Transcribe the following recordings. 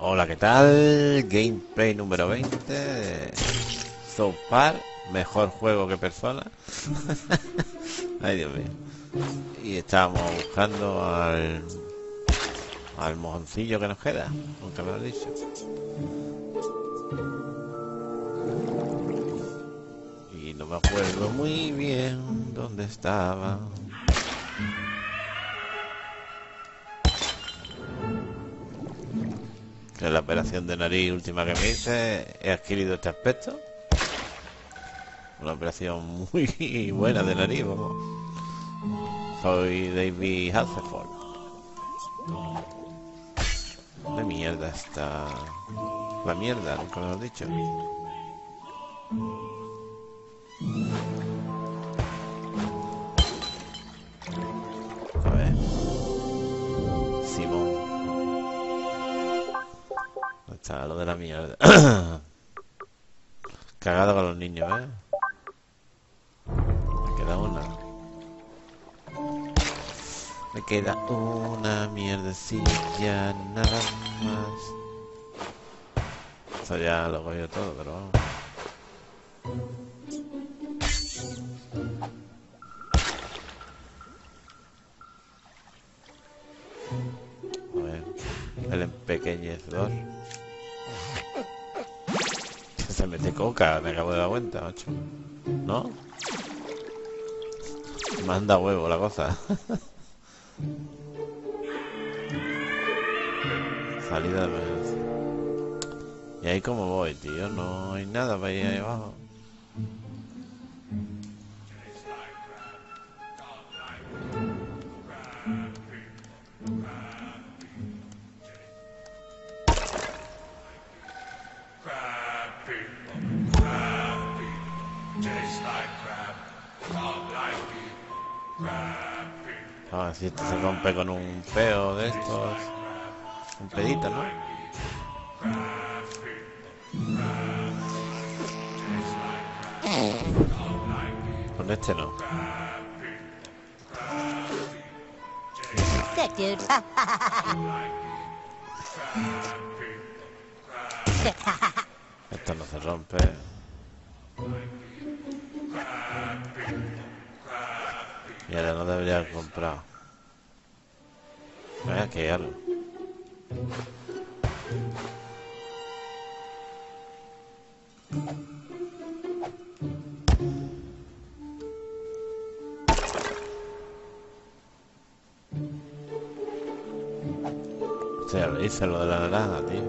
Hola, ¿qué tal? Gameplay número 20 de South Park, mejor juego que persona. Ay, Dios mío. Y estábamos buscando al al mojoncillo que nos queda, nunca me lo has dicho. Y no me acuerdo muy bien dónde estaba. La operación de nariz última que me hice, he adquirido este aspecto. Una operación muy buena de nariz, vamos. Soy David Hasselhoff. ¿Dónde mierda está? La mierda, nunca lo has dicho. Lo de la mierda? Cagado con los niños, ¿eh? Me queda una. Me queda una mierdecilla nada más. Eso ya lo cogido todo, pero vamos. A ver, el empequeñecedor. Se mete coca, me acabo de dar cuenta, macho. ¿No? Manda huevo la cosa. Salida de emergencia. ¿Y ahí cómo voy, tío? No hay nada para ir ahí abajo. Si esto se rompe con un peo de estos. Un pedito, ¿no? Con este no. Esto no se rompe. Y ahora no debería haber comprado. Que hay algo. O hice lo de la naranja, tío.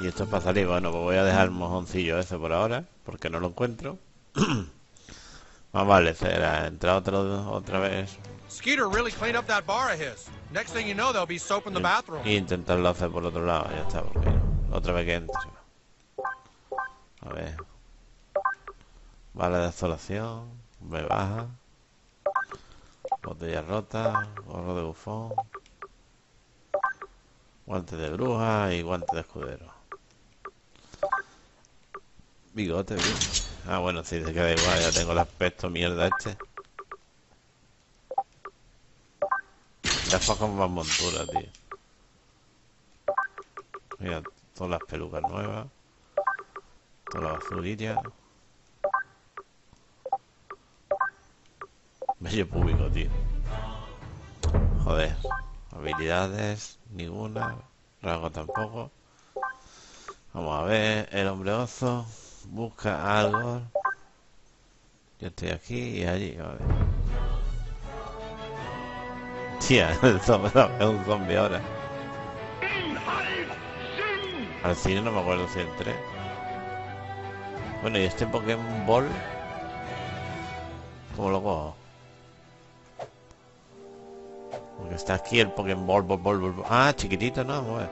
Y esto es para salir. Bueno, pues voy a dejar el mojoncillo ese por ahora, porque no lo encuentro. Más vale, será entrar otro, otra vez Skeeter really cleaned up that bar of his. Next thing you know, there'll be soap in the bathroom. y intentarlo hacer por otro lado. Ya está, porque otra vez que entre. A ver. Vale de desolación. Me baja. Botella rota. Gorro de bufón. Guante de bruja y guante de escudero. Bigote, bigote. Ah, bueno, sí, se queda igual. Ya tengo el aspecto mierda este. Fue con más montura, tío. Mira, todas las pelucas nuevas. Toda la basurilla. Bello público, tío. Joder. Habilidades, ninguna. Rasgo tampoco. Vamos a ver. El hombre oso. Busca algo. Yo estoy aquí y allí. A ver. El es un zombie ahora. Al cine no me acuerdo si entré. Bueno, y este Pokémon Ball. ¿Cómo lo cojo? Porque está aquí el Pokémon Ball, Ball, Ball, Ball. Ah, chiquitito, ¿no? Vamos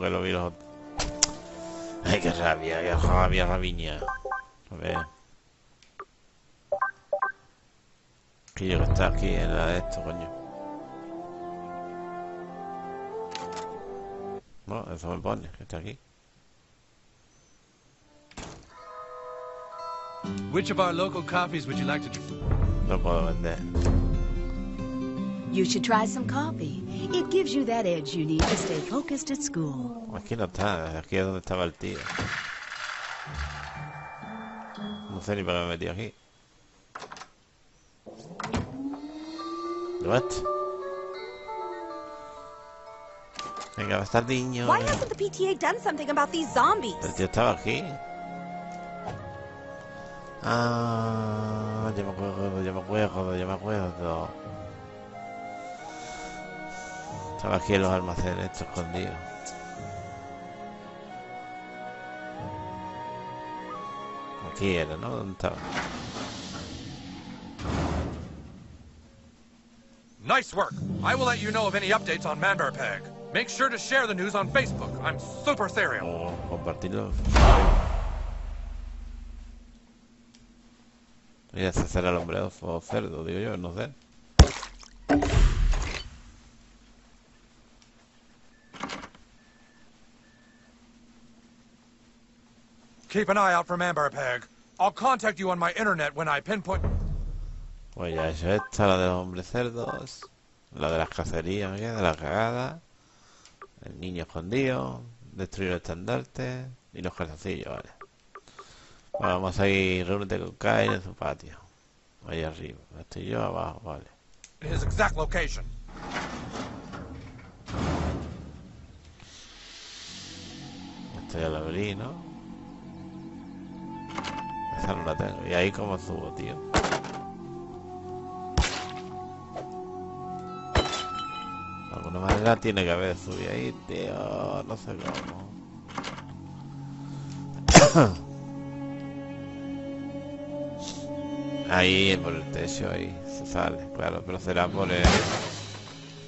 que lo vi los... Ay, qué rabia, qué rabia, rabiña. A ver. Que yo que está aquí en la de esto, coño. No, eso me pone, que está aquí. Which of our local coffees would you like to No puedo vender. You should try some coffee. It gives you that edge you need to stay focused at school. Aquí no está, aquí es donde estaba el tío. No sé ni para qué me metí aquí. What? Venga, va a estar niño. Why hasn't the PTA done something about these zombies? El tío estaba aquí. Ah, ya me acuerdo, ya me acuerdo, ya me acuerdo. Estaba aquí en los almacenes, esto escondido. Aquí era, ¿no? ¿Dónde estaba? Nice work. I will let you know of any updates on Manberpeg. Make sure to share the news on Facebook. I'm super serial. O compartirlo. Mira, ese será el hombre o cerdo, digo yo, no sé. Keep an eye out for Manberpeg. I'll contact you on my internet when I pinpoint. Pues ya eso esta, la de los hombres cerdos, la de las cacerías, ¿qué? de la cagada, el niño escondido, destruir el estandarte y los calzoncillos, vale. Bueno, vamos a ir, reúnete con Kyle en su patio. Ahí arriba, estoy yo abajo, vale. His exact location. Esto ya lo abrí, ¿no? Esa no la tengo. ¿Y ahí cómo subo, tío? Alguna manera tiene que haber subido ahí, tío. No sé cómo. Ahí, por el techo, ahí se sale, claro, pero será por el,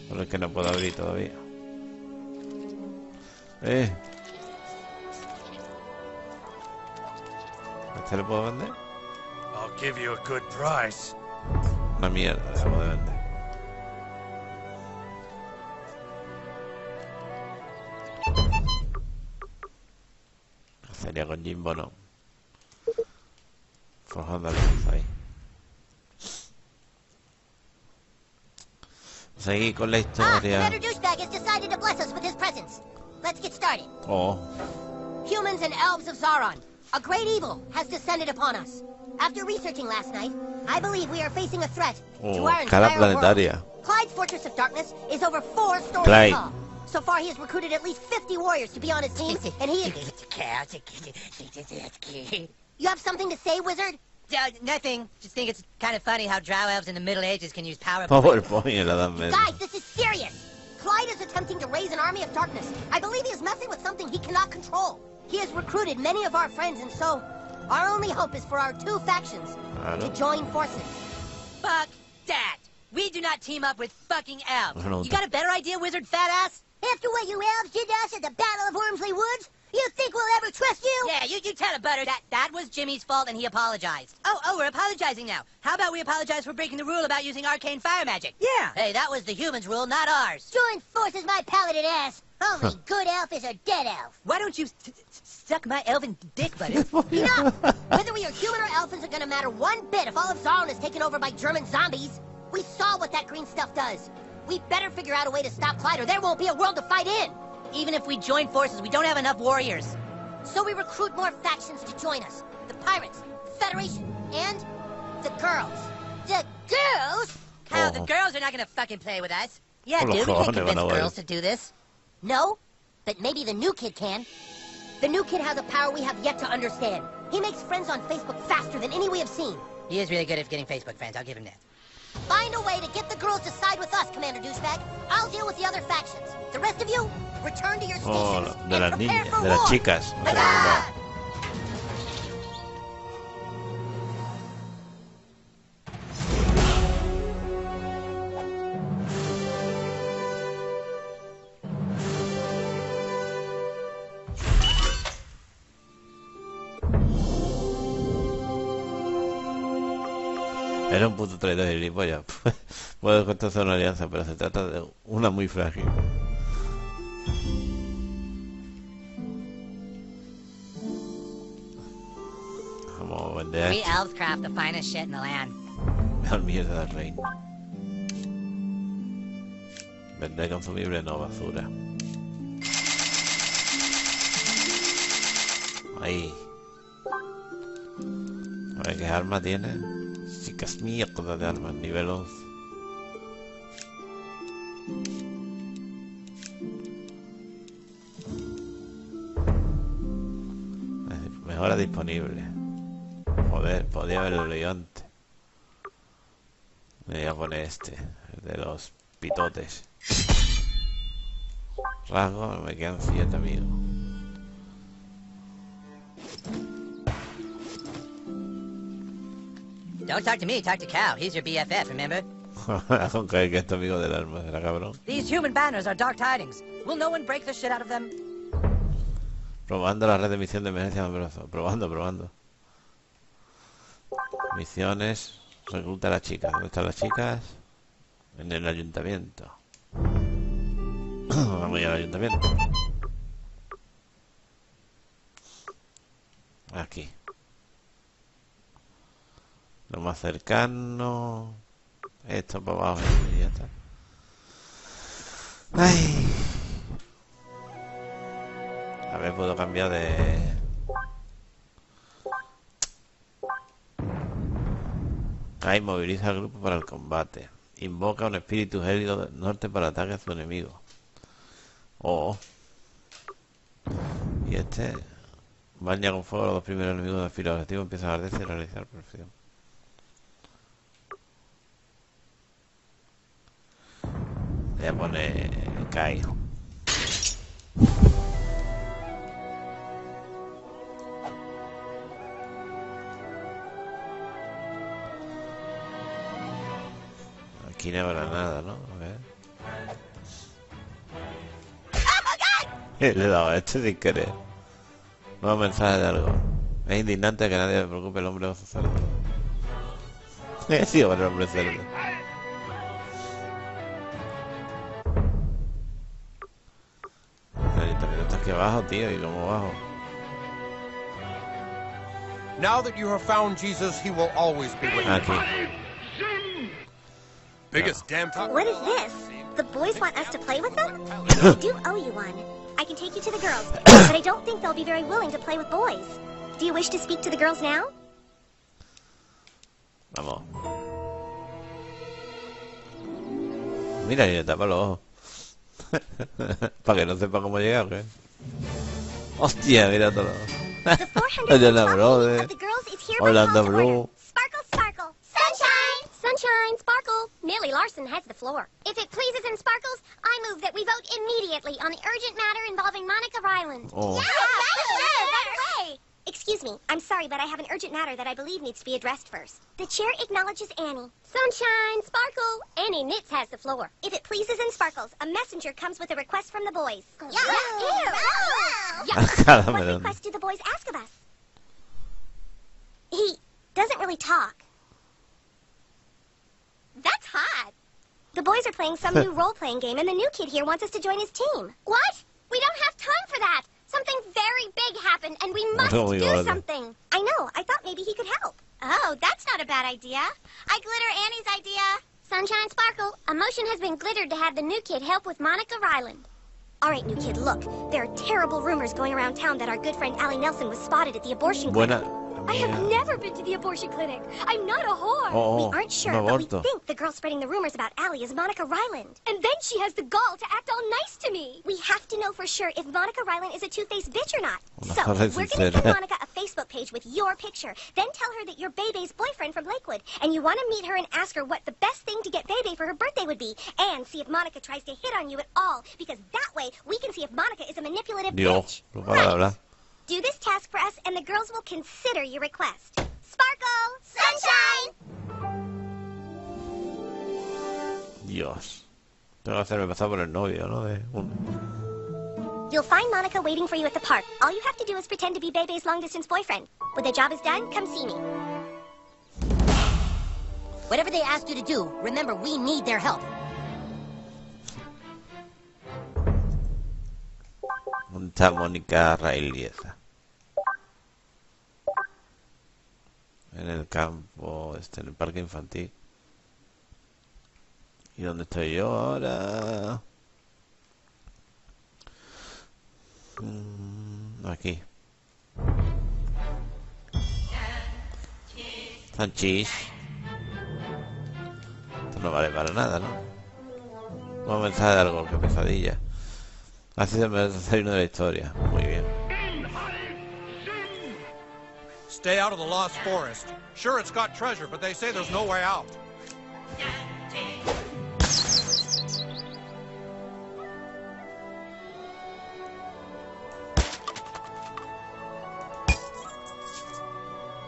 por el que no puedo abrir todavía. Eh. ¿Este le puedo vender? I'll give you a good price. Una mierda, se puede vender. Sería con Jimbo, no. Forjando luz ahí. Seguir con la Ah, historia. Commander Douchebag has decided to bless us with his presence. Let's get started. Oh, Humans and elves of Zaron. A great evil has descended upon us. After researching last night, I believe we are facing a threat to oh, our cara entire world. planetaria. Clyde's Fortress of Darkness is over four stories Clyde. tall. So far, he has recruited at least 50 warriors to be on his team, and he is... You have something to say, wizard? Uh, nothing. Just think it's kind of funny how drow elves in the Middle Ages can use PowerPoint. PowerPoint en la Edad Media. Guys, this is serious. Clyde is attempting to raise an army of darkness. I believe he is messing with something he cannot control. He has recruited many of our friends, and so our only hope is for our two factions to join forces. Fuck that. We do not team up with fucking elves. No, no, you got a better idea, wizard fat ass? After what you elves did to us at the Battle of Wormsley Woods, you think we'll ever trust you? Yeah, you, you tell it, Butter. That that was Jimmy's fault, and he apologized. Oh, oh, we're apologizing now. How about we apologize for breaking the rule about using arcane fire magic? Yeah. Hey, that was the humans' rule, not ours. Join forces, my paladin ass. Only good elf is a dead elf. Why don't you s- s- suck my elven dick, Butter? Enough! Whether we are human or elf isn't gonna matter one bit if all of Zaron is taken over by German zombies. We saw what that green stuff does. We better figure out a way to stop Clyde or there won't be a world to fight in. Even if we join forces, we don't have enough warriors. So we recruit more factions to join us. The Pirates, the Federation, and the girls. The girls? How the Oh. girls are not gonna fucking play with us. Yeah, dude, we cojones, can convince van a ver. girls to do this. No, but maybe the new kid can. The new kid has a power we have yet to understand. He makes friends on Facebook faster than any we have seen. He is really good at getting Facebook friends. I'll give him that. Find a way to get the girls to side with us, Commander Douchebag. I'll deal with the other factions. The rest of you, return to your Oh, stations de and las prepare niñas, for de las war. chicas. No traidor gilipollas. Puedo contratar una alianza, pero se trata de una muy frágil. Vamos a vender. We elves craft the finest shit in the land. Mejor mierda del reino. Vender consumible, no basura. Ahí. A ver qué arma tiene. Chicas mierda de armas, nivel 11. Eh, Mejora disponible. Joder, podía haberlo leído antes. Me voy a poner este, el de los pitotes. Rasgo, me quedan siete amigos. Don't talk to me, talk to Cal. He's your BFF, remember? Que este amigo del alma será cabrón. These human banners are dark tidings. Will no one break the shit out of them? Probando la red de misión de emergencia nombroso. Probando, probando. Misiones. Recluta a las chicas. ¿Dónde están las chicas? En el ayuntamiento. Vamos a ir al ayuntamiento. Aquí. Lo más cercano. Esto para abajo y ya está. Ay. A ver, puedo cambiar de... Ahí moviliza al grupo para el combate. Invoca un espíritu gélido del norte para ataque a su enemigo. Oh. Y este... Baña con fuego a los dos primeros enemigos de fila objetivo. Empieza a arderse y realizar perfección. Voy a poner... Kai. Aquí no habrá nada, ¿no? A ver. Le he dado a este sin querer. Nuevo mensaje de algo. Es indignante que nadie le preocupe el hombre cerdo. He sido el hombre cerdo. Ayuntamiento está aquí abajo, tío. ¿Y cómo bajo? Now that you have found Jesus, he will always be with you. Aquí. Biggest damn talk. What is this? The boys want us to play with them? I do owe you one. I can take you to the girls, but I don't think they'll be very willing to play with boys. Do you wish to speak to the girls now? Vamos. Mira, y le tapa los ojos. Para que no sepa cómo llegar, ¿o qué? Hostia, mirándolo. Adriana Brode. Orlando Bloom. Sparkle, sparkle. Sunshine! Sunshine, sparkle. Millie Larson has the floor. If it pleases and sparkles, I move that we vote immediately on the urgent matter involving Monica Ryland. Oh. Yeah, yeah, right, right, right, right, right. Excuse me, I'm sorry, but I have an urgent matter that I believe needs to be addressed first. The chair acknowledges Annie. Sunshine, sparkle. Annie Nitz has the floor. If it pleases and sparkles, a messenger comes with a request from the boys. Oh, yeah. Oh, yeah. What request do the boys ask of us? He doesn't really talk. That's hot. The boys are playing some new role-playing game, and the new kid here wants us to join his team. What? We don't have time for that. Something very big happened, and we must do it. something. I know. I thought maybe he could help. Oh, that's not a bad idea. I glitter Annie's idea. Sunshine Sparkle, a motion has been glittered to have the new kid help with Monica Ryland. All right, new kid, look. There are terrible rumors going around town that our good friend Allie Nelson was spotted at the abortion clinic. I have never been to the abortion clinic. I'm not a whore. Oh, oh, we aren't sure, but we think the girl spreading the rumors about Allie is Monica Ryland. And then she has the gall to act all nice to me. We have to know for sure if Monica Ryland is a two-faced bitch or not. So, we're going to give Monica a Facebook page with your picture. Then tell her that you're Bebe's boyfriend from Lakewood. And you want to meet her and ask her what the best thing to get Bebe for her birthday would be. And see if Monica tries to hit on you at all. Because that way, we can see if Monica is a manipulative Dios, bitch. no para de hablar. Do this task for us, and the girls will consider your request. Sparkle! Sunshine! Dios. Tengo que hacerme pasar por el novio, ¿no? De un- You'll find Monica waiting for you at the park. All you have to do is pretend to be Bebe's long-distance boyfriend. When the job is done, come see me. Whatever they ask you to do, remember we need their help. ¿Dónde Mónica Riley En el campo, este, en el parque infantil. ¿Y dónde estoy yo ahora? Mm, aquí. Sanchis. Esto no vale para nada, ¿no? Vamos a pensar de algo, que pesadilla. Ha sido el desayuno de la historia. Stay out of the Lost Forest. Sure, it's got treasure, but they say there's no way out.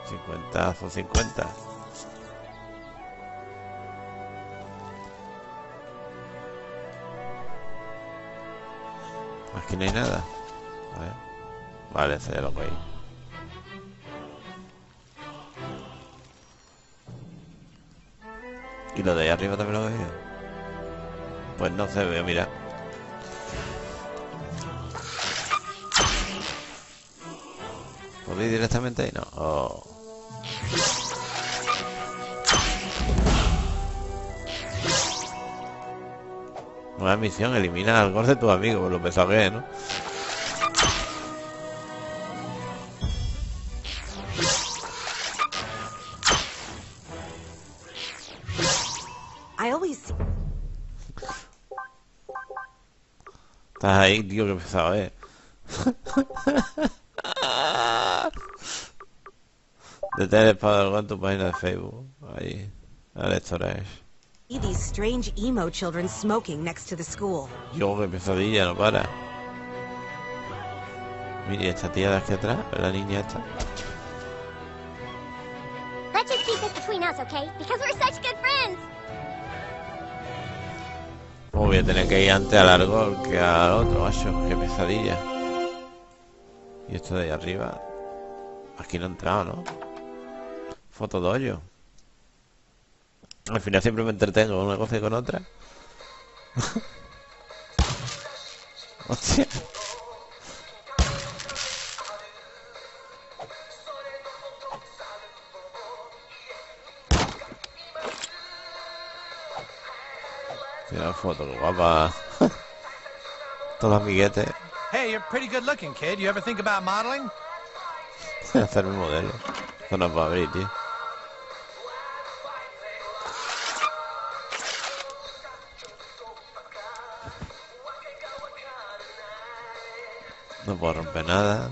Cincuenta o cincuenta. Aquí no hay nada. A ver. Vale, ya lo voy. ¿Y lo de ahí arriba también lo veo? Pues no se ve, mira. ¿Puedo ir directamente ahí? No. Oh. Nueva misión, elimina al gol de tu amigo, lo pesado que es, ¿no? Estás ahí, tío, qué pesado es. Detén el espada en tu página de Facebook. Ahí. Alex Torres. see these strange emo children smoking next to the school. Yo, qué pesadilla, no para. Mire, esta tía de aquí atrás, la niña esta. Let's just keep this between us, okay? Because we're such good friends. Voy a tener que ir antes al árbol que al otro, macho. Qué pesadilla. Y esto de ahí arriba. Aquí no he entrado, ¿no? Foto de. Al final siempre me entretengo una cosa y con otra. Hostia. Foto, guapa. Todos los amiguetes. Hey, you're pretty good looking, kid. You ever think about modeling? Hacer un modelo. Esto no va a abrir, tío. No puedo romper nada.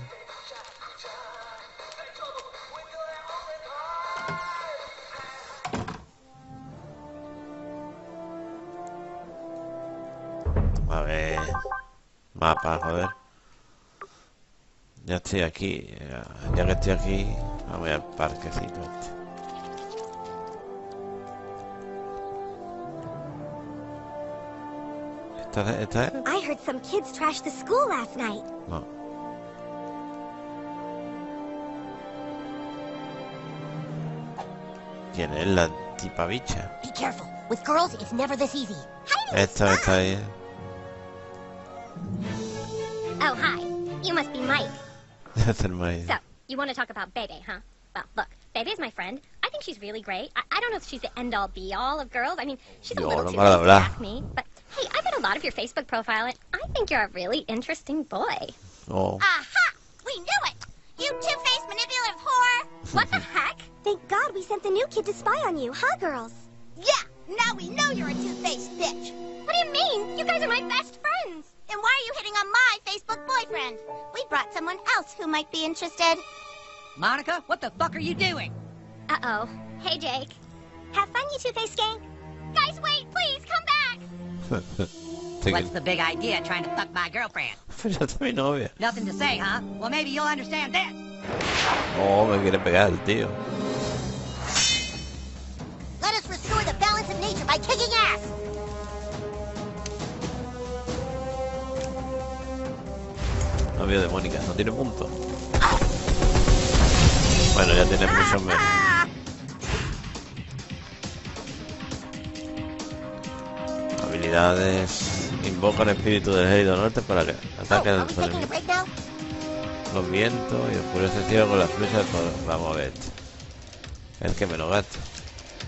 Mapa, joder. Ya estoy aquí. Ya, ya que estoy aquí, vamos al parquecito este. ¿Esta, esta es? I heard some kids trashed the school last night. No. ¿Quién es la tipa bicha? Be careful. With girls, it's never this easy. Esta está ahí. You must be Mike. Debe ser más. So, you want to talk about Bebe, huh? Well, look, Bebe's my friend. I think she's really great. I, I don't know if she's the end all be all of girls. I mean, she's a Yo, little no too me la late to ask me. But hey, I've read a lot of your Facebook profile, and I think you're a really interesting boy. Oh, Aha! We knew it! You two-faced manipulative whore! What the heck? Thank God we sent the new kid to spy on you, huh, girls? Yeah! Now we know you're a two-faced bitch! What do you mean? You guys are my best friends! Then why are you hitting on my Facebook boyfriend? We brought someone else who might be interested. Monica, what the fuck are you doing? Uh-oh. Hey, Jake. Have fun, you two-faced gang. Guys, wait! Please, come back! What's the big idea trying to fuck my girlfriend? Pero esta es mi novia. Nothing to say, huh? Well, maybe you'll understand this. Oh, me quiere pegar el tío. Let us restore the balance of nature by kicking ass! Novio de Mónica, no tiene punto. Bueno, ya tiene mucho menos. Habilidades. Invoca el espíritu del Herido Norte para que ataque al now? los vientos y oscurece el cielo con las fluchas del poder. Vamos a ver. El que me lo gasta.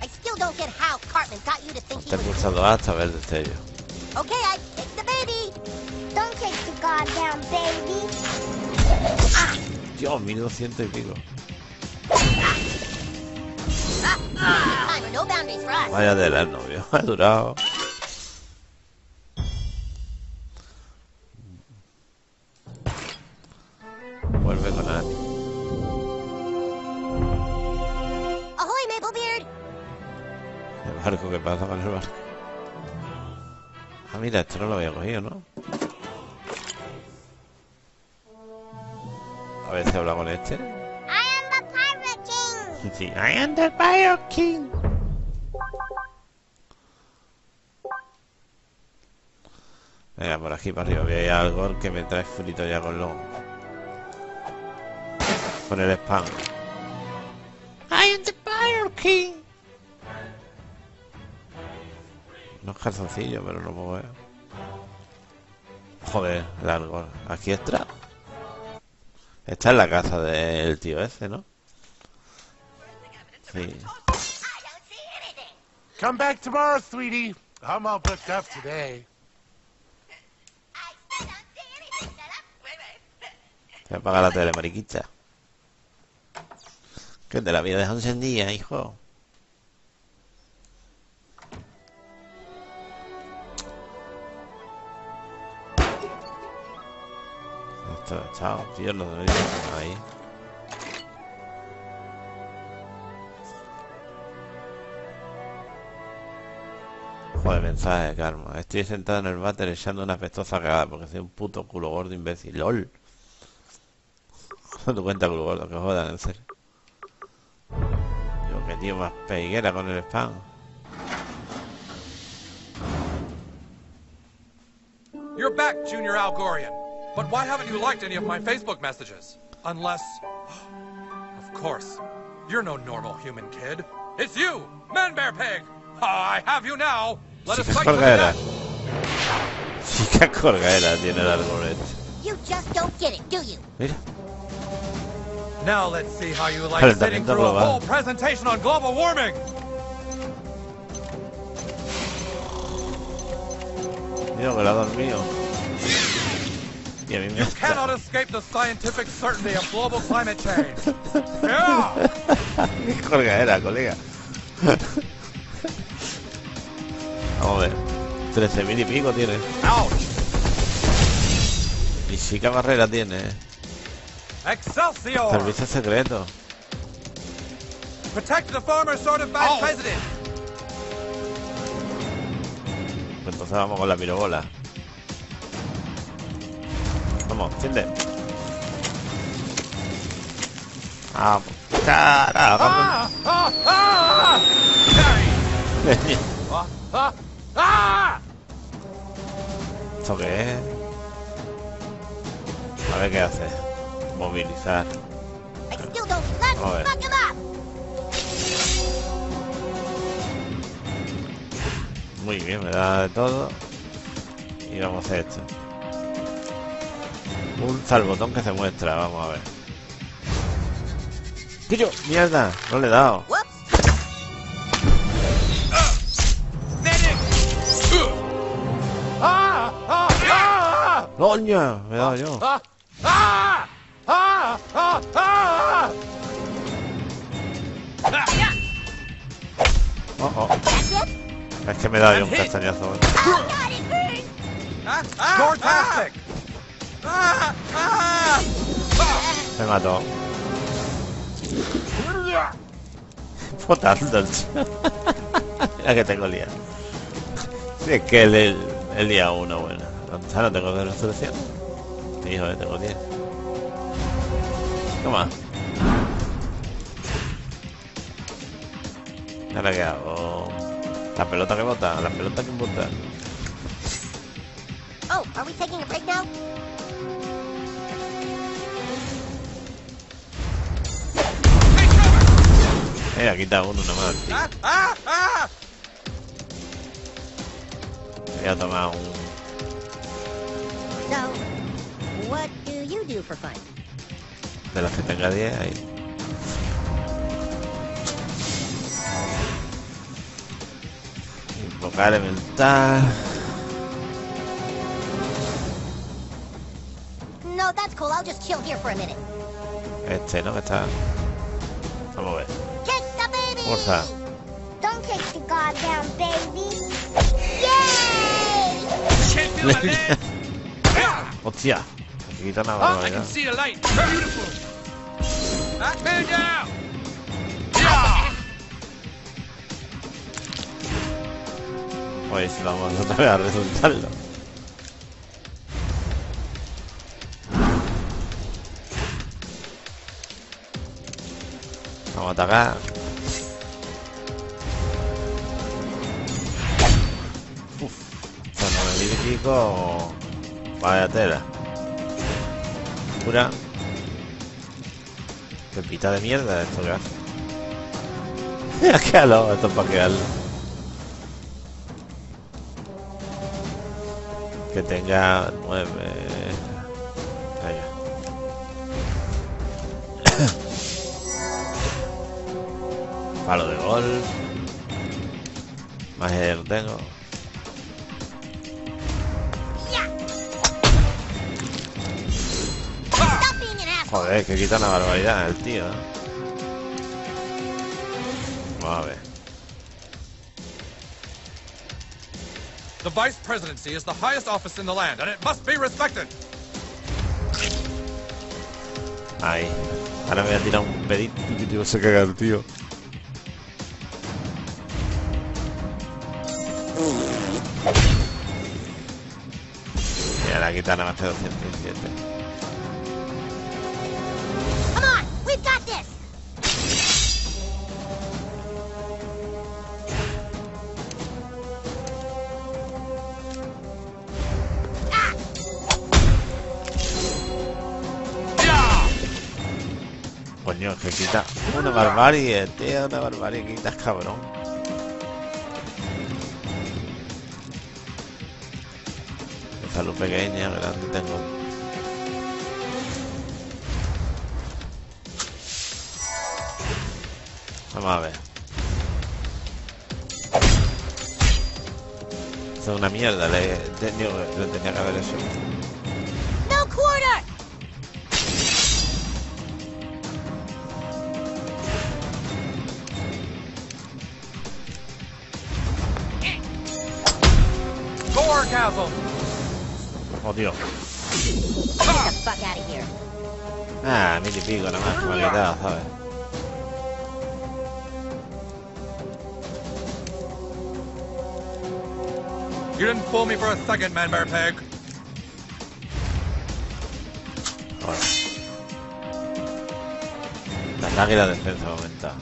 I still don't get how Cartman got you to think he Te he was... pulsado A hasta ver el destello. Okay, I take the baby. Take the goddamn baby. Dios, 1200 y pico. Vaya de el novio. Ha durado. Vuelve con Annie. Ahoy, Maplebeard. El barco, ¿qué pasa con el barco? Ah, mira, esto no lo había cogido, ¿no? A ver si habla con este. I am the Pirate King. Sí, I am the Pirate King. Venga, por aquí para arriba. Había algo que me trae frito ya con lo... Con el spam. I am the Pirate King. No es calzoncillo, pero no puedo ver. Joder, largo. Aquí está. Está en la casa del tío ese, ¿no? Sí. Come back tomorrow, sweetie. I'm all booked up today. Se apaga la tele, mariquita. Que te la vida deja encendida, hijo. Chao, tío, lo de ahí. Joder, mensaje, karma. Estoy sentado en el váter echando una pestosa cagada porque soy un puto culo gordo imbécil. LOL. No te cuenta culo gordo, que jodan, en serio. Yo, que tío más peguera con el spam. You're back, Junior Algorian. But why haven't you liked any of my Facebook messages? Unless. Of course. You're no normal human kid. It's you, Man Bear Pig! Ah, I have you now! Let us Chica fight to the colgadera. death! Chica colgadera tiene el árbol este. You just don't get it, do you? Mira. Now let's see how you like sitting through a whole presentation on global warming! Mira que la ha dormido. Y a mí me You cannot escape the scientific certainty of global climate change. Yeah! Qué colgadera, colega. Vamos a ver. 13.000 y pico tiene. Ouch! Y sí barrera tiene. eh. Excelsior! Servicio secreto. Protect the former sort of bad president! Pues entonces vamos con la pirobola. Vamos! Carry! Ah! Ah! Ah! ¿Esto qué es? A ver qué hace. Movilizar. Him up. Muy bien, me da de todo. Y vamos a hacer esto. Pulsa el botón que se muestra, vamos a ver. ¡Pillo! ¡Mierda! No le he dado. ¡Coño! Me he dado yo. Oh, oh. Es que me he dado yo un castañazo. Oh, Me mató. Potando. Mira que tengo liado. Sí, es que el, el, el día uno, bueno. Ya no tengo de resolución. Hijo, eh, tengo 10. Toma. Ahora qué hago. La pelota que bota, la pelota que bota. Oh, are we taking a break now? Eh, Mira, quita uno nomás. Tío. Ah, ah, ¡Ah! Voy a tomar un. De las que tenga 10 ahí. Invocar elemental. No, that's cool. I'll just chill here for a minute. Este, ¿no? Está. Vamos a ver. Baby! Fuerza. Don't kick the goddamn baby! Yay! Can't feel my legs. Hostia. Quita una Oh, I can barbaridad. see the light. Beautiful. Knock man down. Yeah. Pues vamos otra vez a resultarlo. Vamos a atacar. Pico. Vaya tela. Pura. Pepita de mierda esto que hace. Mira qué alo, esto es para quedarlo. Que tenga nueve. Venga. Palo de gol. Más el tengo. Joder, que quita una barbaridad el tío. ¿eh? Vamos a ver. The vice presidency is the highest office in the land, and it must be respected. Ahí. Ahora me voy a tirar un pedito y tío se caga el tío. Mira, la quita nada más que 207. Quita una barbarie, tío, una barbarie, quitas cabrón. Esa luz pequeña, grande tengo. Vamos a ver. Es una mierda, le, tenía, le tenía que haber hecho. jodió. Ah, mil y pico nada más, me ha quitado, ¿sabes? You didn't fool me for a second, man, Merpeg. Bueno. Las águilas de defensa aumenta.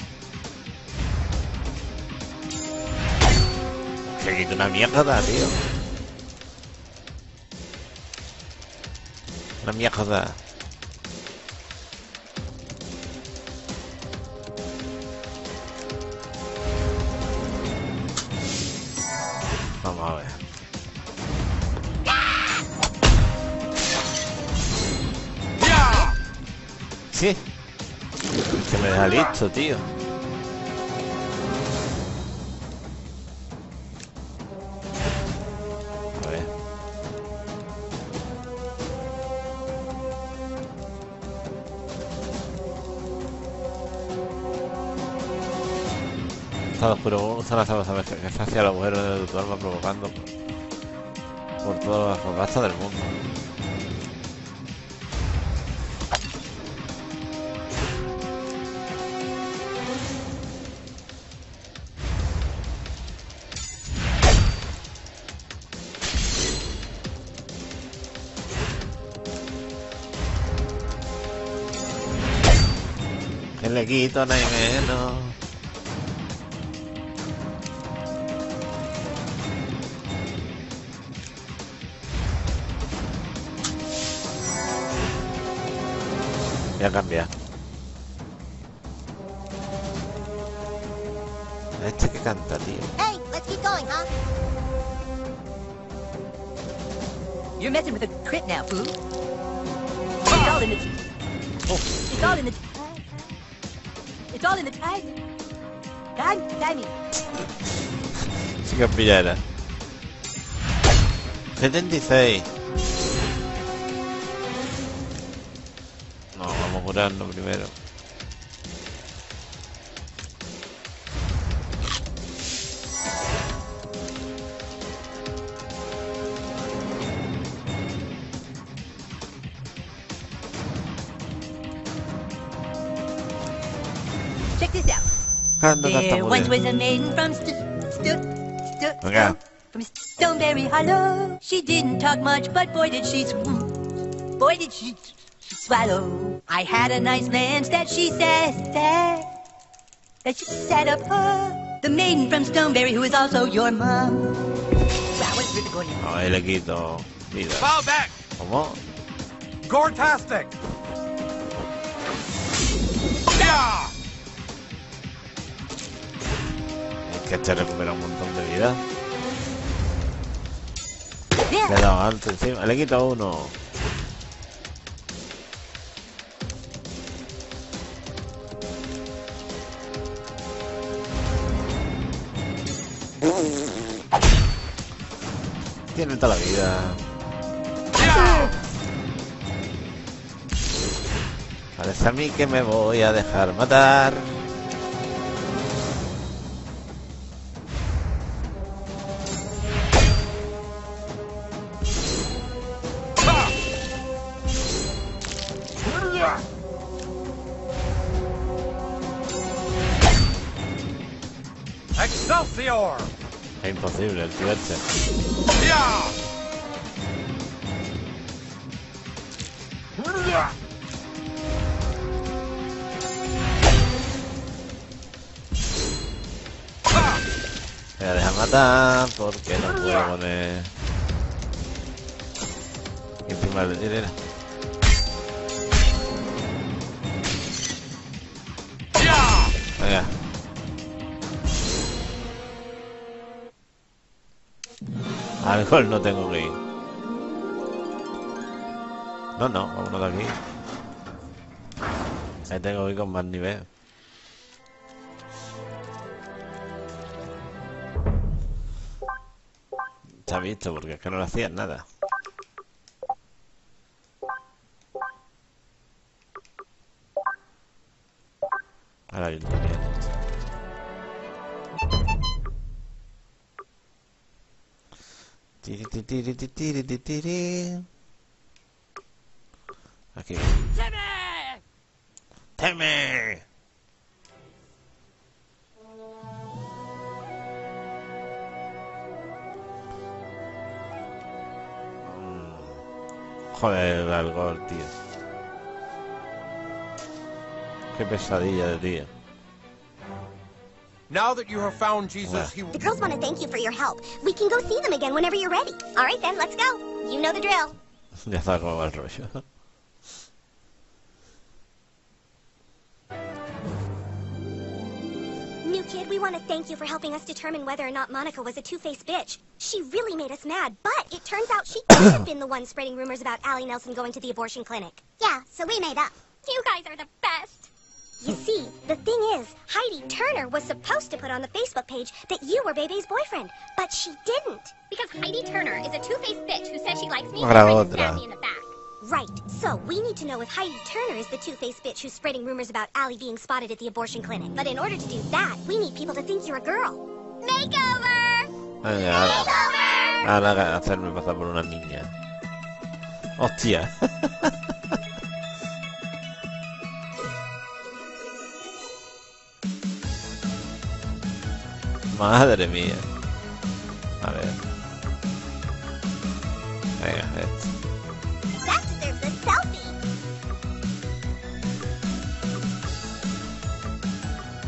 Se quita una mierda, tío. Una mierda. Vamos a ver. Sí. Que me deja listo, tío. Estado oscuro, usa la salvación que se hacia el agujero de tu alma provocando por todas las fogastas del mundo. Que le quito nada menos. Voy a cambiar. Este que canta, tío. Hey, let's keep going, huh? You're messing with a crit now, fool. It's all in the... It's all in the... It's all in the tag. God damn it. Sí que pillara. 76. No, vamos primero. Check this out. Anda, There once was a maiden from St- St- St- Venga. from Stoneberry Hollow. She didn't talk much, but boy did she boy did she, she swallow. I had a nice man that she said that that she set up her. The maiden from Stoneberry who is also your mom. Wow, what is really going on? No, ahí le quito vida. Bow back! ¿Cómo? Gortastic! Yeah! Es que este recupera un montón de vida. Yeah. Le he dado alto encima. Le quito uno. Tiene toda la vida. Parece a mí que me voy a dejar matar. Excelsior! Es imposible el. Yeah! Me voy a dejar matar porque no puedo poner. Encima del dinero. A lo mejor no tengo que ir. No, no, vámonos de aquí. Ahí tengo que ir con más nivel. Ha visto porque es que no le hacían nada. Ahora hay Aquí. ¡Teme! Mm. Joder, el algor, tío. Qué pesadilla de tío. Now that you have found Jesus, he The girls want to thank you for your help. We can go see them again whenever you're ready. All right, then, let's go. You know the drill. Ya está como el rollo. New kid, we want to thank you for helping us determine whether or not Monica was a two-faced bitch. She really made us mad, but it turns out she could have been the one spreading rumors about Allie Nelson going to the abortion clinic. Yeah, so we made up. You guys are the best. You see, the thing is, Heidi Turner was supposed to put on the Facebook page that you were Bebe's boyfriend, but she didn't. Because Heidi Turner is a two-faced bitch who says she likes me and tries to stab me in the back. Right. So we need to know if Heidi Turner is the two-faced bitch who's spreading rumors about Allie being spotted at the abortion clinic. But in order to do that, we need people to think you're a girl. Makeover! Makeover! ahora hacerme pasar por una niña. Hostia. Madre mía. A ver. Venga, esto. Selfie.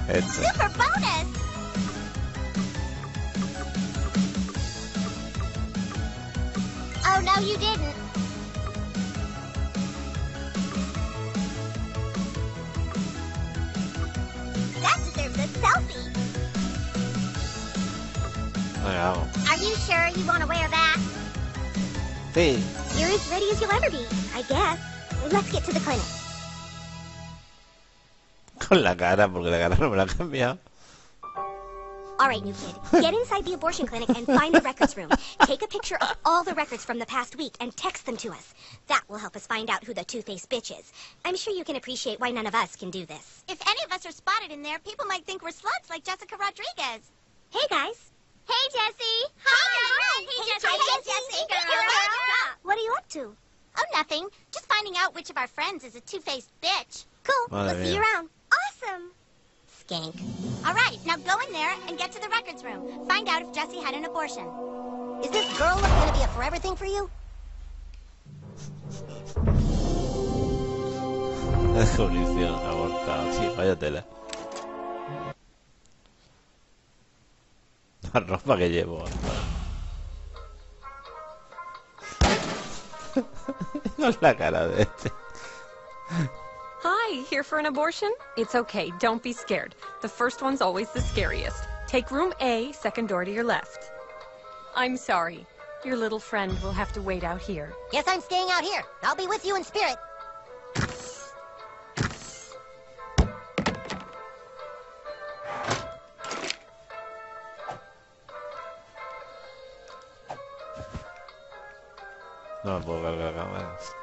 Esto. Super bonus! Oh, no, you didn't. That deserves a selfie. Venga, vamos. Are you sure you want to wear that? Sí. You're as ready as you'll ever be, I guess. Let's get to the clinic. Con la cara, porque la cara no me la ha cambiado. All right, new kid. Get inside the abortion clinic and find the records room. Take a picture of all the records from the past week and text them to us. That will help us find out who the two-faced bitch is. I'm sure you can appreciate why none of us can do this. If any of us are spotted in there, people might think we're sluts like Jessica Rodriguez. Hey, guys. Hey, Jessie. Hi, girl. Hey, Jessie. Hey, Jessie, girl. What are you up to? Oh, nothing. Just finding out which of our friends is a two-faced bitch. Cool. Madre we'll see you around. Awesome. Skank. All right, now go in there and get to the records room. Find out if Jessie had an abortion. Is this girl look gonna be a forever thing for you? Descubrición abortado. Sí, vaya tela. La ropa que llevo. Con la cara de este. Hi, here for an abortion? It's okay, don't be scared. The first one's always the scariest. Take room A, second door to your left. I'm sorry. Your little friend will have to wait out here. Yes, I'm staying out here. I'll be with you in spirit. No me puedo cargar cámaras.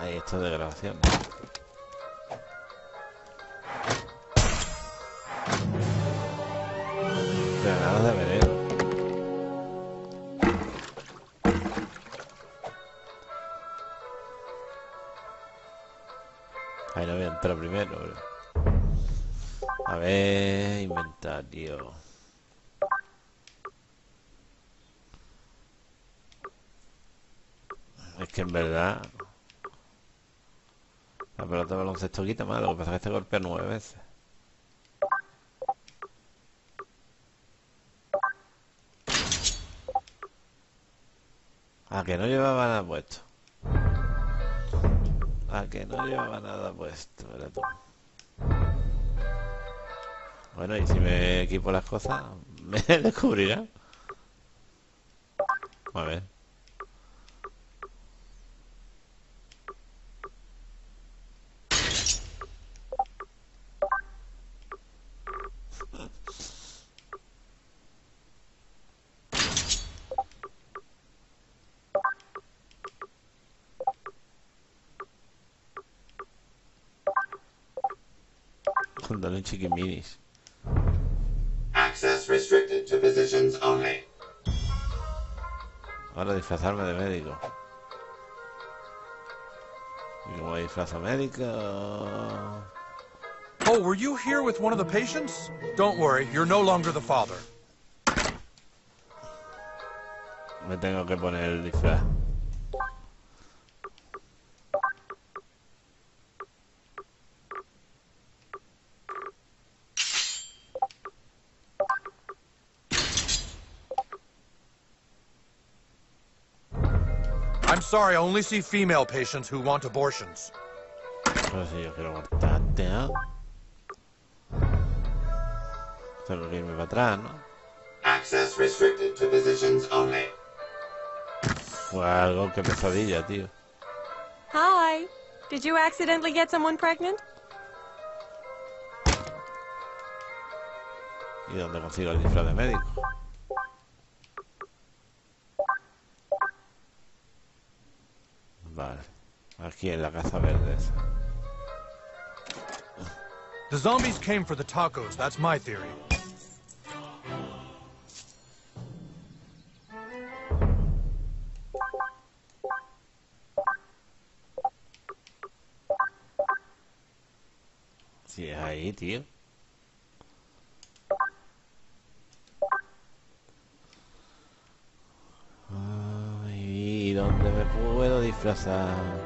Ahí, esto es de grabación. Granadas de veneno. Ahí no voy a entrar primero, bro. A ver, inventario. Es que en verdad la pelota de baloncesto quita más, lo que pasa es que este golpea nueve veces. A que no llevaba nada puesto. A que no llevaba nada puesto, era tú. Bueno, y si me equipo las cosas, me descubrirán. A ver. Dale un. Access restricted to physicians only. Ahora disfrazarme de médico. Y como disfrazo médico. Oh, were you here with one of the patients? Don't worry, you're no longer the father. Me tengo que poner el disfraz. I'm sorry, I only see female patients who want abortions. Pero si yo quiero cortarte, ¿no? Tengo que irme para atrás, ¿no? Access restricted to physicians only. Fue algo que pesadilla, tío. Hi. Did you accidentally get someone pregnant? ¿Y dónde consigo el disfraz de médico? Aquí en la casa verde esa. The zombies came for the tacos, that's my theory. Si es ahí, tío. Ay, ¿y dónde me puedo disfrazar?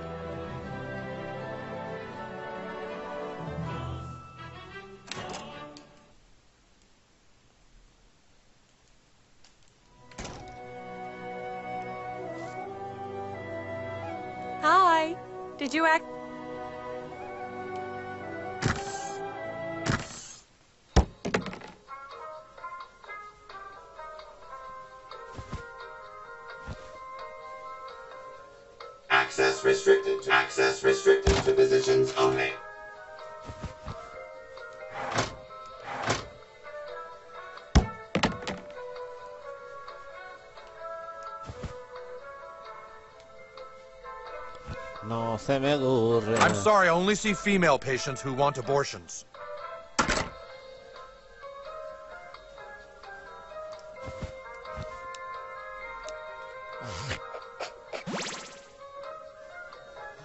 I'm sorry, I only see female patients who want abortions.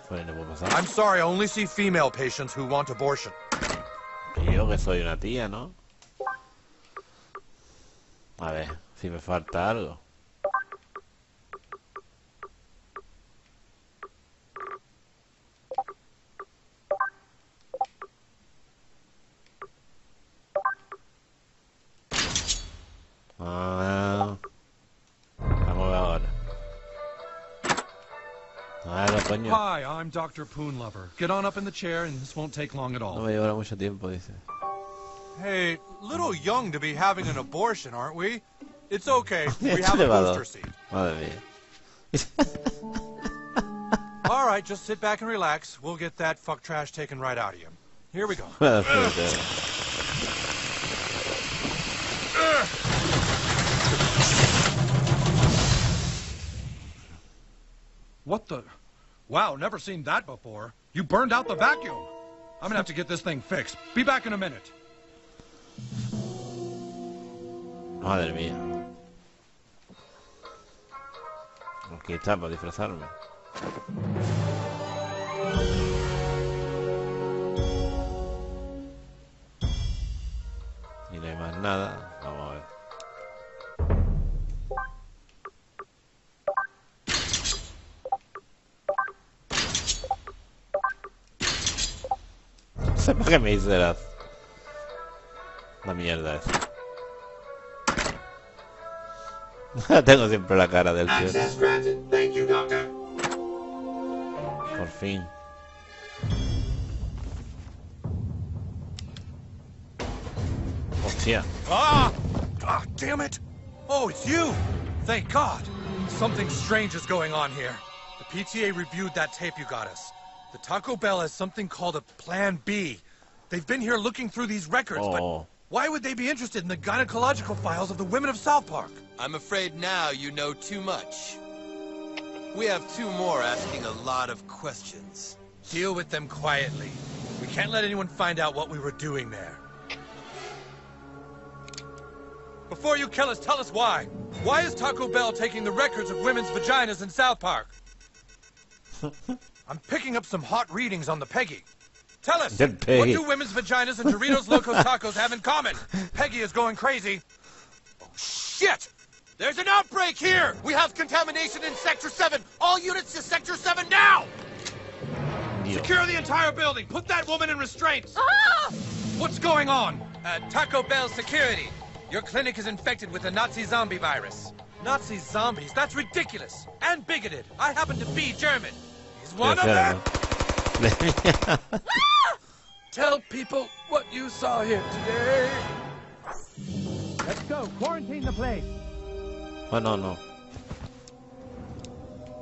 Pues no puedo pasar. I'm sorry, I only see female patients who want abortion. Yo que soy una tía, ¿no? A ver, si me falta algo. Dr. Poon Lover. Get on up in the chair and this won't take long at No all. me llevará mucho tiempo, dice. Hey, little young to be having an abortion, aren't we? It's okay. We Este have a booster seat. Madre mía. All right, just sit back and relax. We'll get that fuck trash taken right out of you. Here we go. What the? Wow, never seen that before. You burned out the vacuum. I'm gonna have to get this thing fixed. Be back in a minute. Madre mía. Aquí está disfrazarme. Y no hay más nada. Para qué me la, la mierda esa. Tengo siempre la cara del tío. Por fin. Hostia. Ah! Ah, damn it! Oh, it's you! Thank God! Something strange is going on here. The PTA reviewed that tape you got us. The Taco Bell has something called a Plan B. They've been here looking through these records, Oh. but why would they be interested in the gynecological files of the women of South Park? I'm afraid now you know too much. We have two more asking a lot of questions. Deal with them quietly. We can't let anyone find out what we were doing there. Before you kill us, tell us why. Why is Taco Bell taking the records of women's vaginas in South Park? I'm picking up some hot readings on the Peggy. Tell us, The what do women's vaginas and Doritos Locos Tacos have in common? Peggy is going crazy. Oh, shit! There's an outbreak here! We have contamination in Sector 7! All units to Sector 7 now! Dios. Secure the entire building! Put that woman in restraints! What's going on? Uh, Taco Bell security. Your clinic is infected with the Nazi zombie virus. Nazi zombies? That's ridiculous! And bigoted! I happen to be German. One of them! Tell people what you saw here today. Let's go. Quarantine the place. Oh, no, no.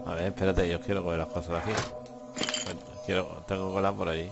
A ver, espérate, yo quiero coger las cosas de aquí. Quiero, tengo que colar por ahí.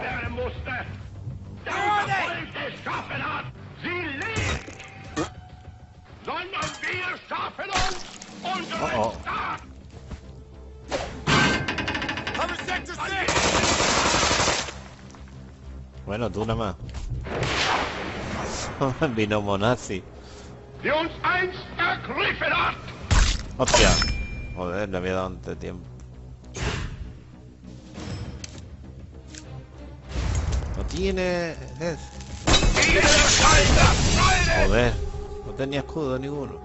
Werden musste. Der unser Volk es schaffen hat. Sie lebt. Sondern wir schaffen uns unseren Oh, oh. Staat. Cover Sector 6! Bueno, tú nada más. Binomo nazi. Die uns einst ergriffen hat. Hostia. Joder, le había dado antes tiempo. Tiene... es- Joder. No tenía escudo ninguno.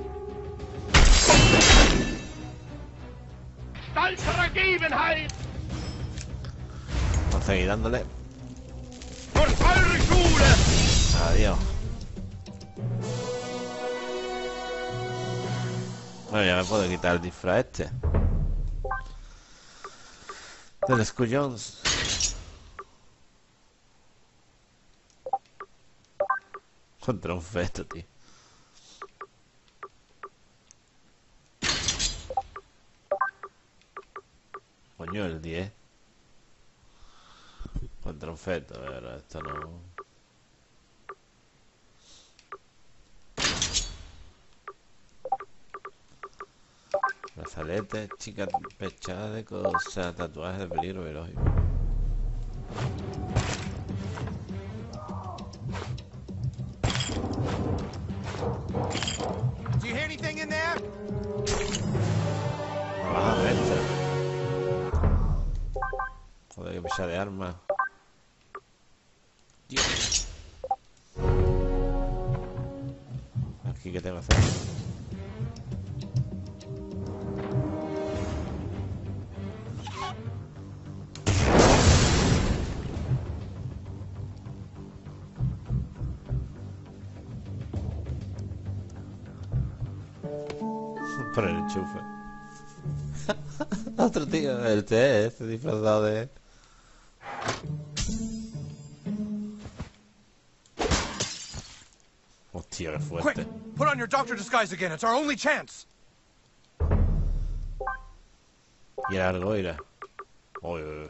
Vamos a seguir dándole. Adiós. Bueno, ya me puedo quitar el disfraz este. Del Skull Contra un feto, tío. Coño, el 10. Contra un feto, pero esto no. Brazalete, chica pechada de cosas, tatuajes de peligro biológico. De arma. Dios. Aquí que tengo que hacer. Por el enchufe. Otro tío, el T, este disfrazado de... Quick! Put on your doctor disguise again. It's our only chance. get Ja, Leute. Oh, ja.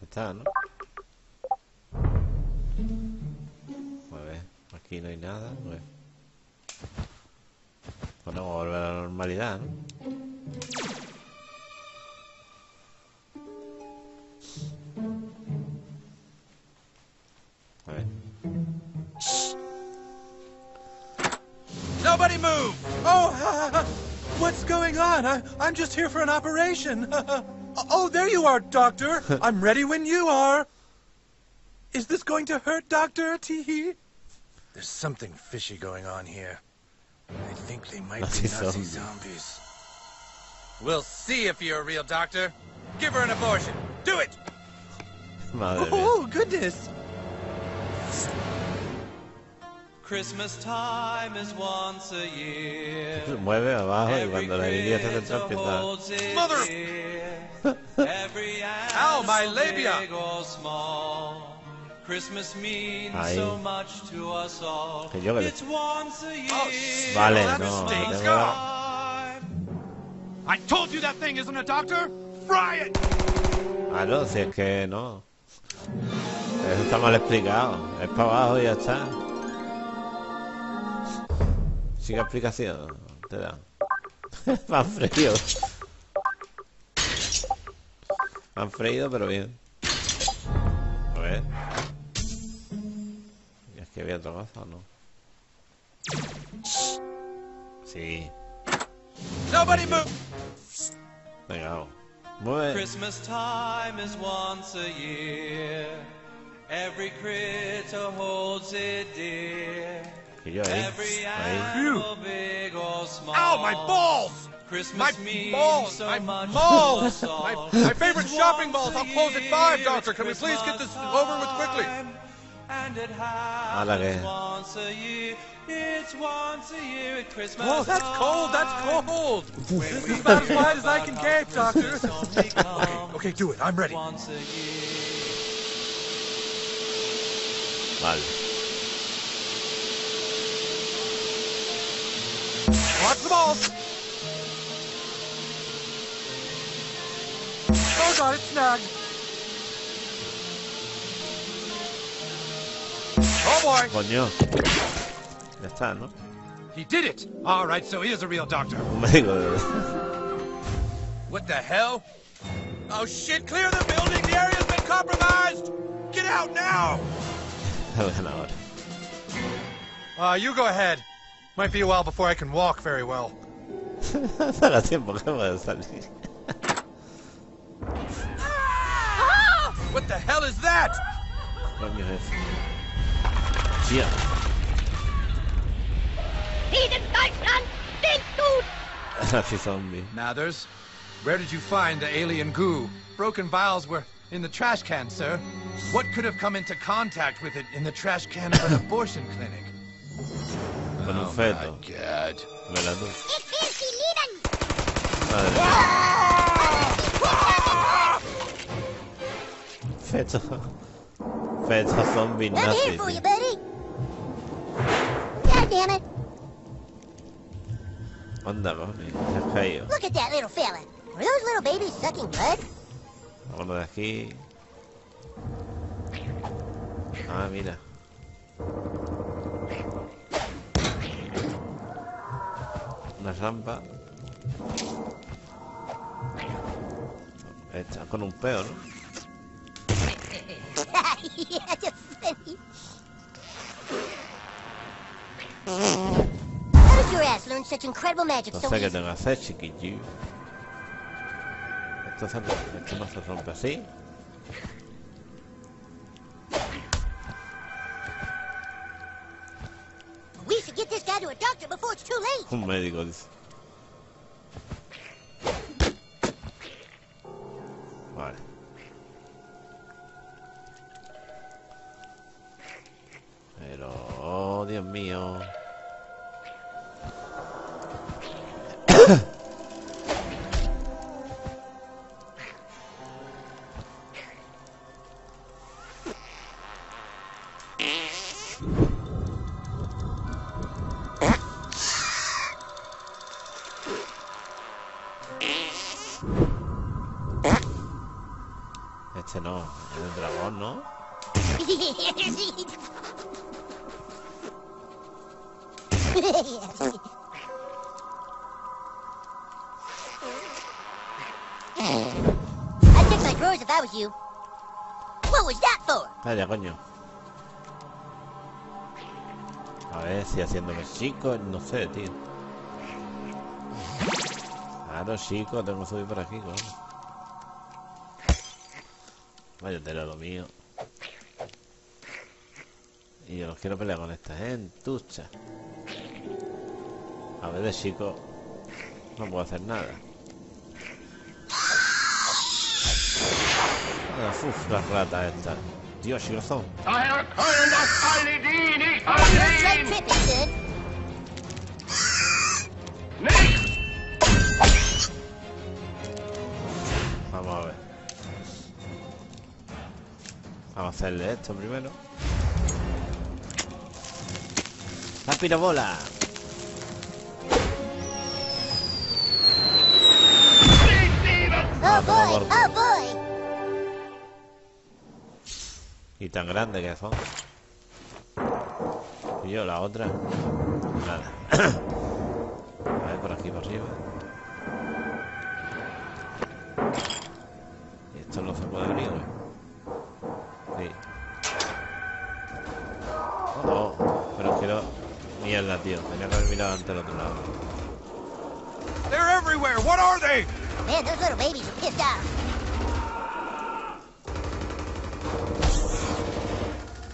Laterner? Aquí no hay nada. Pues, pues no, vamos a volver a la normalidad, ¿no? A ver. Nobody move! Oh, what's going on? I, I'm just here for an operation. oh, there you are, Doctor. I'm ready when you are. Is this going to hurt, Doctor? Teehee? There's something fishy going on here. I think they might Nazi be Nazi zombies. zombies. We'll see if you're a real doctor. Give her an abortion. Do it! Madre mía. Oh, goodness! Christmas time is once a year. Se mueve abajo y Every cuando la niña se centra empieza. holds Mother- dear. Every Ow, my animal, labia. Ahí. so much to us all. Que yo que le- It's once a year. Oh. Vale, no, I told you that thing isn't a doctor! Fry it! Ah, no, si es que no. Eso está mal explicado. Es para abajo y ya está. Sigue explicación. Te da. Van frío. Han freído, pero bien. A ver. Y había otra cosa, ¿no? Sí. Nobody move! Venga, vamos. Mueve. Christmas time is once a year. Every critter holds it dear. Que yo ahí. Every Ahí. animal, big or small. Ow, my balls! Christmas My balls! so My balls! My, my favorite shopping once balls! a I'll close at five, Doctor. it's Can we please get this over with quickly? And it happens once a year. It's once a year at Christmas Oh, that's cold! That's cold! This is about as wide as I can how Doctor. Comes Okay, do it. I'm ready. Once a year. Vale. Watch the balls! Oh god, it's snagged! Oh boy! Coño. Ya está, ¿no? He did it! Alright, so he is a real doctor. Un médico de... What the hell? Oh shit, clear the building! The area's been compromised! Get out now! El ganador. Uh, you go ahead. Might be a while before I can walk very well. Tiempo que puede salir. What the hell is that? Coño es eso. Tía. Dieses Deutschland stinkt gut! Así zombie. Mathers, where did you find the alien goo? Broken vials were in the trash can, sir. What could have come into contact with it in the trash can of an abortion clinic? Con un Oh, feto. my God. Vela tú. Ich will sie lieben! Madre mía. Feto. Feto zombie I'm damn it! Anda, mami. Se ha caído. Look at that little fella! Are those little babies sucking blood? Vámonos de aquí. Ah, mira. Una rampa. Hecha con un peo, ¿no? yeah, just funny. How did your ass learn such incredible magic No so sé qué tengo que hacer, chiquillo. Esto, se, esto no se rompe así. We should get this guy to a doctor before it's too late. Un médico dice. I'd my drawers if I was you. What was that for? Vaya, coño. A ver si haciéndome chico, no sé, tío. Claro, chico, tengo que subir por aquí, coño. Vaya tela lo mío. Y yo los quiero pelear con esta gentucha. A ver, de chico, no puedo hacer nada. Ah, Uf, las ratas estas. Dios, son. Vamos a ver. Vamos a hacerle esto primero. ¡La pirabola! Oh boy, oh boy! Y tan grande que son. Y yo, la otra. Nada. A ver, por aquí, por arriba. Man, those little babies are pissed off.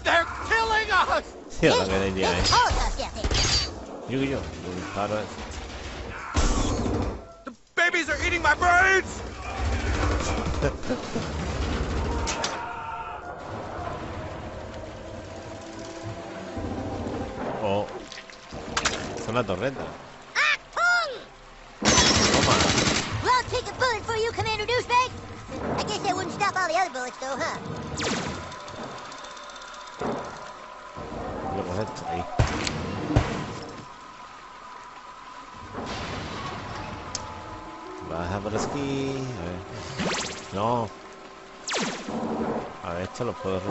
They're killing us! Sì, la vedo in direi. Io, io, dove sparo? The babies are eating my brains! oh. Sono la torretta. Stop all the other bullets, though, huh? Coges esto ahí. Baja por aquí. A ver. No. A ver, esto lo puedo.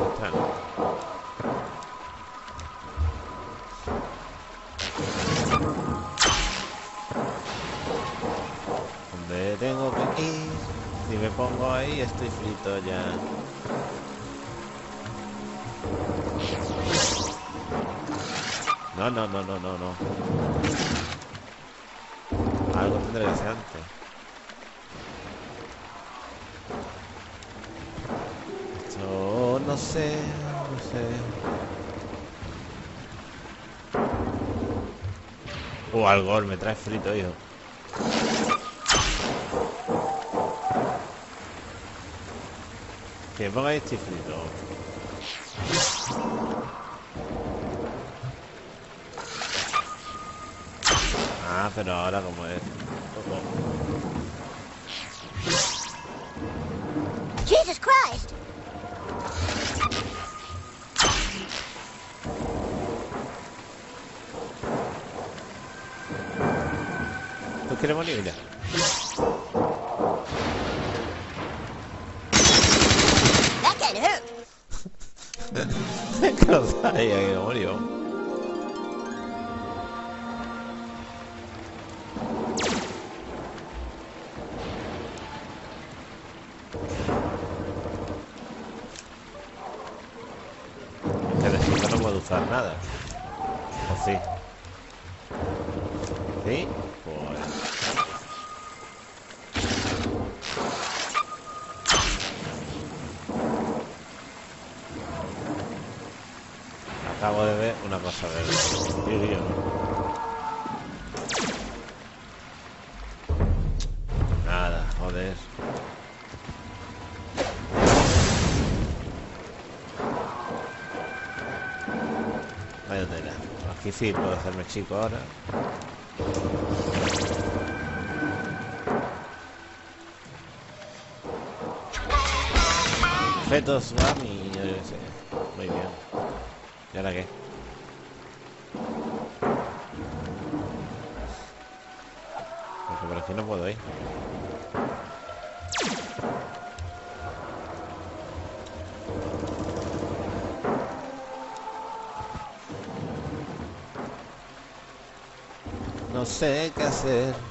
Pongo ahí, estoy frito ya. No, no, no, no, no, no. Algo tendré que hacer antes. Esto... No sé, no sé. Uh, algo me trae frito, hijo. che okay, var är Tiffany då? Ah, för döda de är... Jesus Christ! Då kan det vara nu. Usar nada. ¿O sí? ¿Sí? Pues... Acabo de ver una cosa verde. Sí puedo hacerme chico ahora. Fetos qué sé. Muy bien. ¿Y ahora qué? Porque por aquí no puedo ir. Sé qué hacer.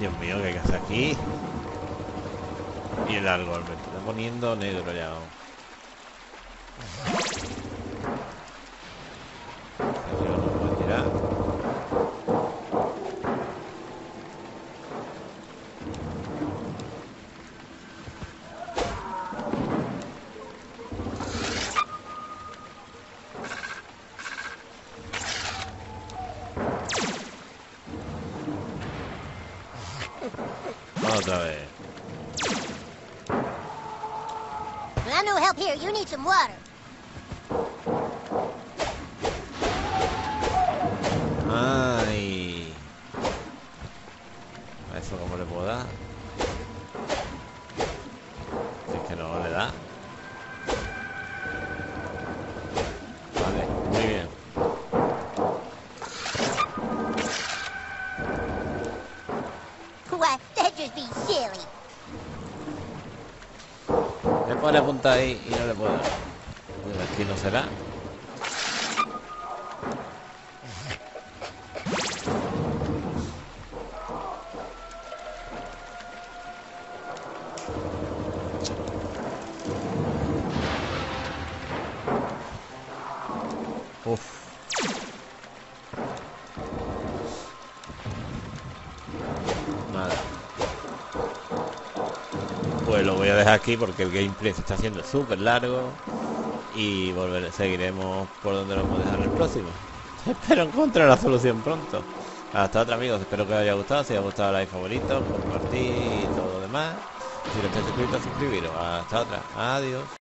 Dios mío, ¿qué hacer aquí? Y el árbol, me está poniendo negro ya. Arriba no puedo tirar. Otra vez. Well, no help here. You need some water. Ay. ¿A eso cómo le puedo dar? Si es que no le da. Vale, muy bien. What? That just be silly. Le pone apuntar ahí y será. Uf. Nada. Pues lo voy a dejar aquí porque el gameplay se está haciendo súper largo y volver, seguiremos por donde lo hemos dejado en el próximo. Espero encontrar la solución pronto. Hasta otra amigos, espero que os haya gustado. Si os ha gustado, like favorito, compartir y todo lo demás. Si no estáis suscritos, suscribiros. Hasta otra. Adiós.